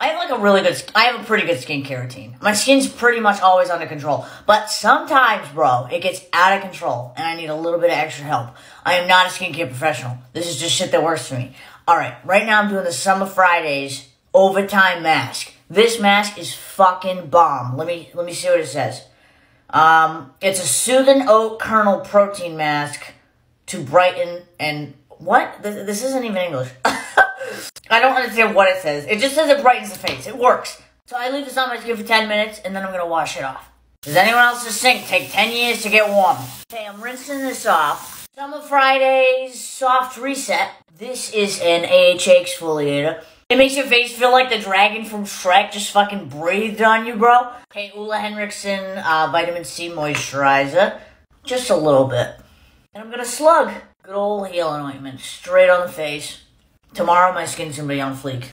I have like a really good, I have a pretty good skincare routine. My skin's pretty much always under control. But sometimes, bro, it gets out of control and I need a little bit of extra help. I am not a skincare professional. This is just shit that works for me. Alright, right now I'm doing the Summer Fridays Overtime Mask. This mask is fucking bomb. Let me, let me see what it says. Um, it's a soothing oat kernel protein mask to brighten and, what? This, this isn't even English. I don't understand what it says. It just says it brightens the face. It works. So I leave this on my skin for 10 minutes, and then I'm going to wash it off. Does anyone else's sink take 10 years to get warm? Okay, I'm rinsing this off. Summer Fridays Soft Reset. This is an AHA exfoliator. It makes your face feel like the dragon from Shrek just fucking breathed on you, bro. Okay, Ole Henriksen uh, Vitamin C Moisturizer. Just a little bit. And I'm gonna slug. Good old healing ointment straight on the face. Tomorrow my skin's gonna be on fleek.